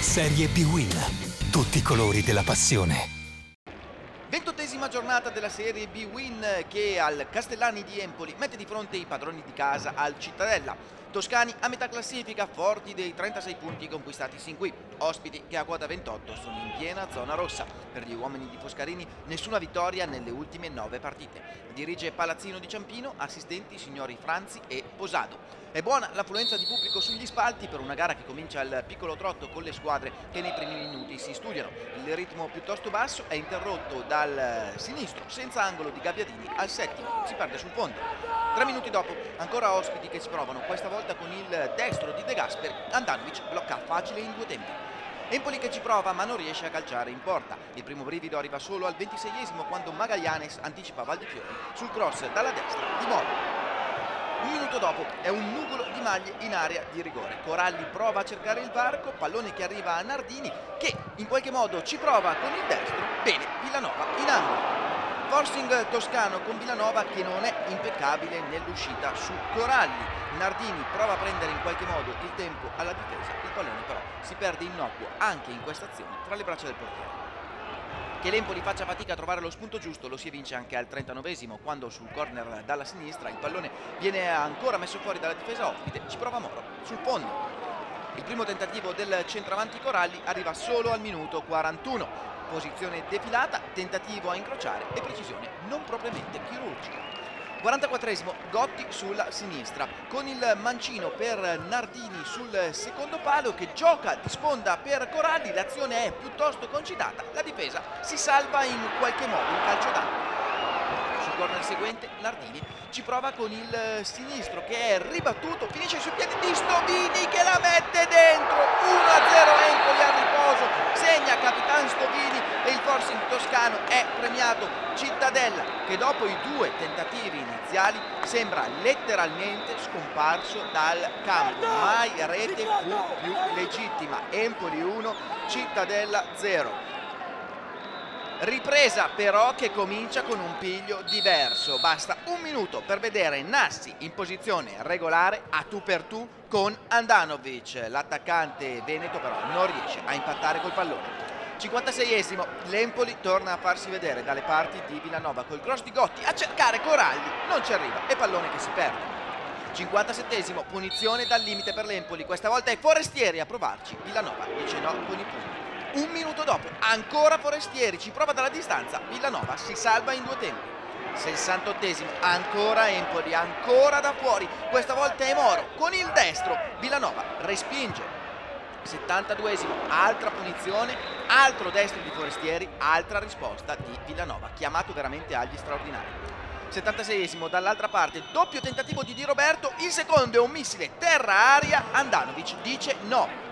Serie B-Win. Tutti i colori della passione. Ventottesima giornata della Serie B-Win che al Castellani di Empoli mette di fronte i padroni di casa al Cittadella. Toscani a metà classifica, forti dei 36 punti conquistati sin qui. Ospiti che a quota 28 sono in piena zona rossa. Per gli uomini di Foscarini nessuna vittoria nelle ultime nove partite. Dirige Palazzino di Ciampino, assistenti signori Franzi e Posado. È buona l'affluenza di pubblico sugli spalti per una gara che comincia al piccolo trotto con le squadre che nei primi minuti si studiano. Il ritmo piuttosto basso è interrotto dal sinistro senza angolo di Gabbiadini al settimo, si perde sul fondo. Tre minuti dopo ancora ospiti che si provano, questa volta con il destro di De Gasperi, Andanovic blocca facile in due tempi. Empoli che ci prova ma non riesce a calciare in porta. Il primo brivido arriva solo al 26esimo quando Magallanes anticipa Valdifiori sul cross dalla destra di Moro. Un minuto dopo è un nugolo di maglie in area di rigore. Coralli prova a cercare il varco, pallone che arriva a Nardini che in qualche modo ci prova con il destro. Bene, Villanova in. Forcing toscano con Villanova che non è impeccabile nell'uscita su Coralli. Nardini prova a prendere in qualche modo il tempo alla difesa, il pallone però si perde innocuo anche in questa azione tra le braccia del portiere. Che l'Empoli faccia fatica a trovare lo spunto giusto lo si evince anche al 39esimo quando sul corner dalla sinistra il pallone viene ancora messo fuori dalla difesa ospite, ci prova Moro sul fondo. Il primo tentativo del centravanti Coralli arriva solo al minuto 41. Posizione defilata, tentativo a incrociare e precisione non propriamente chirurgica. 44esimo Gotti sulla sinistra. Con il mancino per Nardini sul secondo palo che gioca di sponda per Coralli l'azione è piuttosto concitata la difesa si salva in qualche modo un calcio d'angolo. Sul corner seguente Nardini ci prova con il sinistro che è ribattuto finisce sui piedi di Stovini che la mette dentro 1-0 Empoli al riposo segna Capitan Stovini il forcing toscano è premiato Cittadella che dopo i due tentativi iniziali sembra letteralmente scomparso dal campo mai rete fu più legittima Empoli 1 Cittadella 0 Ripresa però che comincia con un piglio diverso. Basta un minuto per vedere Nassi in posizione regolare a tu per tu con Andanovic. L'attaccante Veneto però non riesce a impattare col pallone. 56esimo, l'Empoli torna a farsi vedere dalle parti di Villanova col cross di Gotti a cercare Coralli, non ci arriva e pallone che si perde. 57esimo, punizione dal limite per l'Empoli, questa volta è Forestieri a provarci, Villanova dice no con i punti. Un minuto dopo, ancora Forestieri, ci prova dalla distanza, Villanova si salva in due tempi. 68esimo, ancora Empoli, ancora da fuori, questa volta è Moro, con il destro, Villanova respinge. 72esimo, altra punizione, altro destro di Forestieri, altra risposta di Villanova, chiamato veramente agli straordinari. 76esimo dall'altra parte doppio tentativo di Di Roberto il secondo è un missile terra-aria Andanovic dice no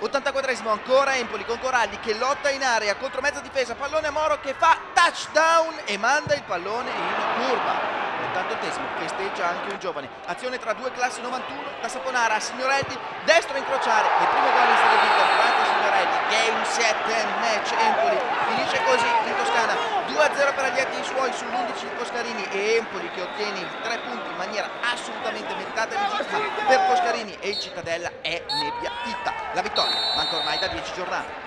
84esimo ancora Empoli con Coralli che lotta in area contro mezza difesa, pallone a Moro che fa touchdown e manda il pallone in curva. 88esimo festeggia anche un giovane. Azione tra due classi 91 da Saponara a Signorelli, destro a incrociare 7 match Empoli. Finisce così in Toscana. 2-0 per Agliatti suoi sull'11 Coscarini. E Empoli che ottiene i 3 punti in maniera assolutamente meritata e legittima per Coscarini. E il Cittadella è nebbia fitta la vittoria manca ormai da 10 giornate.